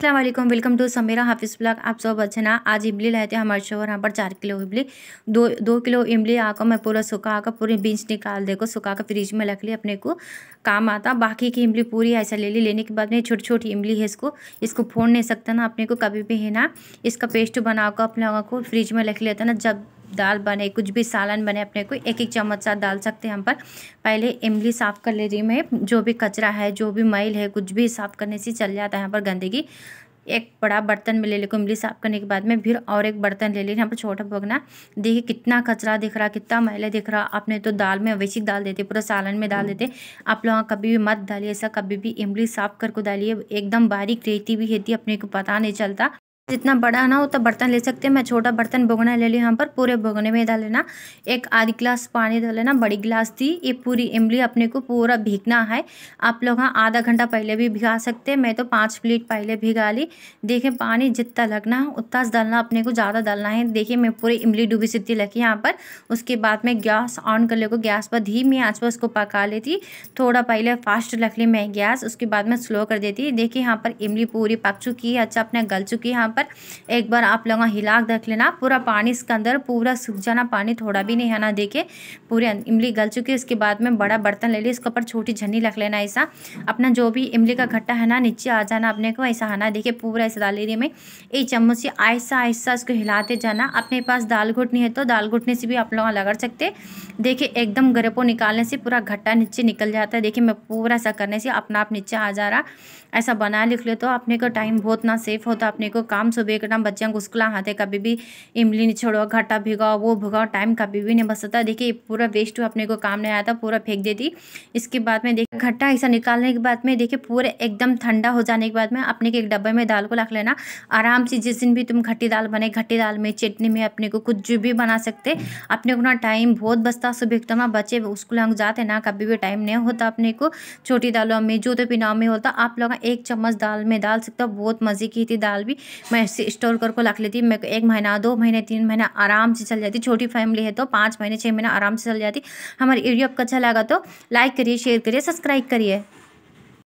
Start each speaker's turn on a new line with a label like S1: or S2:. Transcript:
S1: Aslam welcome to Samira हाफिज़ blog आप सब अच्छे ना? आज इमली लाए थे हमारे शोर यहाँ पर चार किलो इमली। दो दो किलो इमली आकर मैं पूरा सुखा आकर पूरी बीज निकाल देखो, सुखा कर फ्रिज में रख ली अपने को। काम आता, बाकी की इमली पूरी ऐसा ले ली। लेने के बाद में छोटी छोटी इमली है इसको। इसको फोड़ नहीं सकता ना अपने को, कभी भी है ना। इसका पेस्ट बनाकर अपने को फ्रिज में रख लेता ना, जब दाल बने कुछ भी सालन बने अपने को एक एक चम्मच साथ डाल सकते हैं हम पर। पहले इमली साफ़ कर ले रही मैं जो भी कचरा है जो भी मैल है कुछ भी साफ़ करने से चल जाता है यहाँ पर गंदगी। एक बड़ा बर्तन में ले लेको इमली साफ़ करने के बाद में फिर और एक बर्तन ले ली यहाँ पर छोटा बगना देखिए कितना कचरा दिख रहा कितना मैले दिख रहा। आपने तो दाल में वैसी डाल देते पूरा सालन में डाल देते। आप लोग कभी भी मत डालिए ऐसा कभी भी इमली साफ़ करके डालिए। एकदम बारीक रहती भी रहती अपने को पता नहीं चलता। जितना बड़ा ना उतना बर्तन ले सकते हैं। मैं छोटा बर्तन भोगना ले लिया यहाँ पर, पूरे भोगने में डाल लेना। एक आधी गिलास पानी डाल लेना, बड़ी गिलास थी। ये पूरी इमली अपने को पूरा भीगना है। आप लोग हाँ आधा घंटा पहले भी भिगा सकते हैं। मैं तो पाँच प्लेट पहले भिगा ली। देखें, पानी जितना लगना है, उतना डालना, अपने को ज़्यादा डालना है। देखिए, मैं पूरी इमली डूबी सीती लगी यहाँ पर। उसके बाद में गैस ऑन कर ले गैस पर धीमी आँच पर उसको पका लेती। थोड़ा पहले फास्ट रख ली मैं गैस। उसके बाद में स्लो कर देती। देखिए, यहाँ पर इमली पूरी पक चुकी है। अच्छा अपने गल चुकी है यहाँ पर। एक बार आप लोग हिला देख लेना। पूरा पानी इसके अंदर, पूरा सूख जाना। पानी थोड़ा भी नहीं आना देखे पूरे इमली गल चुकी है। उसके बाद में बड़ा बर्तन ले लिया। इसके ऊपर छोटी झन्नी रख लेना ऐसा। अपना जो भी इमली का घट्टा है ना, नीचे आ जाना अपने को। ऐसा आना देखिए, पूरा ऐसा डाल रही मैं। एक चम्मच से ऐसा ऐसा इसको हिलाते जाना। अपने पास दाल घुटनी है तो दाल घुटने से भी आप लोग लगा सकते देखिए, एकदम गरपो निकालने से पूरा घट्टा नीचे निकल जाता है। देखिए, मैं पूरा ऐसा करने से अपना आप नीचे आ जा रहा। ऐसा बना लिख ले तो अपने को टाइम बहुत ना सेफ़ होता, अपने को काम सुबह के टाइम बच्चे को स्कूल आते कभी भी इमली नहीं छोड़ो, घाटा भिगाओ वो भिगाओ टाइम कभी भी नहीं बचता। देखिए पूरा वेस्ट हुआ, अपने को काम नहीं आता पूरा फेंक देती इसके बाद में देखिए, घट्टा ऐसा निकालने के बाद में देखिए, पूरे एकदम ठंडा हो जाने के बाद में अपने के एक डब्बे में दाल को रख लेना। आराम से जिस दिन भी तुम घट्टी दाल बने घट्टी दाल में, चटनी में, अपने को कुछ भी बना सकते, अपने को ना टाइम बहुत बचता, सुबह तो बच्चे स्कूल जाते, ना कभी भी टाइम नहीं होता अपने को। छोटी दालों में, जो तो पिनाव में होता, आप लोग एक चम्मच दाल में डाल सकते हो, बहुत मज़े की थी दाल भी। मैं स्टोर करके रख लेती मैं एक महीना, दो महीने, तीन महीना आराम से चल जाती छोटी फैमिली है तो पाँच महीने छः महीना आराम से चल जाती हमारी वीडियो आपको अच्छा लगा तो लाइक करिए शेयर करिए सब्सक्राइब करिए।